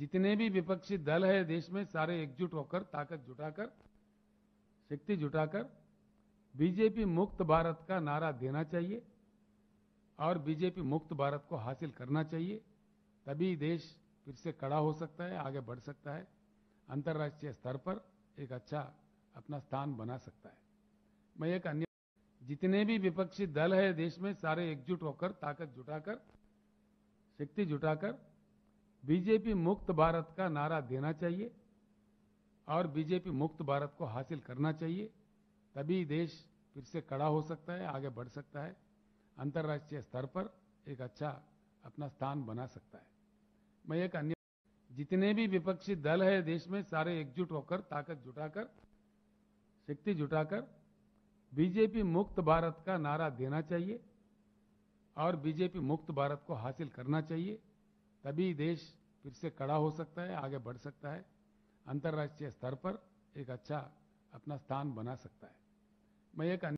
जितने भी विपक्षी दल है देश में, सारे एकजुट होकर, ताकत जुटाकर, शक्ति जुटाकर, बीजेपी मुक्त भारत का नारा देना चाहिए और बीजेपी मुक्त भारत को हासिल करना चाहिए, तभी देश फिर से कड़ा हो सकता है, आगे बढ़ सकता है, अंतर्राष्ट्रीय स्तर पर एक अच्छा अपना स्थान बना सकता है। मैं एक अन्य जितने भी विपक्षी दल है देश में, सारे एकजुट होकर, ताकत जुटाकर, शक्ति जुटाकर बीजेपी मुक्त भारत का नारा देना चाहिए और बीजेपी मुक्त भारत को हासिल करना चाहिए, तभी देश फिर से कड़ा हो सकता है, आगे बढ़ सकता है, अंतर्राष्ट्रीय स्तर पर एक अच्छा अपना स्थान बना सकता है। मैं एक अन्य जितने भी विपक्षी दल है देश में, सारे एकजुट होकर, ताकत जुटाकर, शक्ति जुटाकर, बीजेपी मुक्त भारत का नारा देना चाहिए और बीजेपी मुक्त भारत को हासिल करना चाहिए। तभी देश फिर से कड़ा हो सकता है, आगे बढ़ सकता है। अंतर्राष्ट्रीय स्तर पर एक अच्छा अपना स्थान बना सकता है। मैं एक